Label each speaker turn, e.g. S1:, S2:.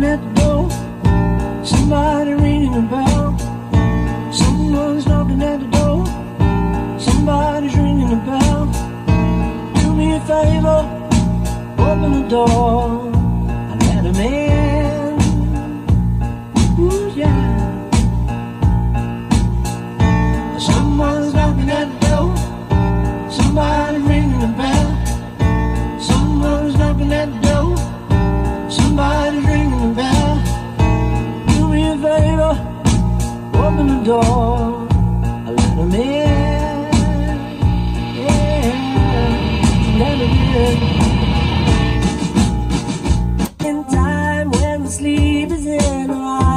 S1: the door. Somebody ringing a bell. Someone's knocking at the door. Somebody's ringing a bell. Do me a favor, open the door. door, I let him in. Yeah, let in. In time when the sleep is in her eyes.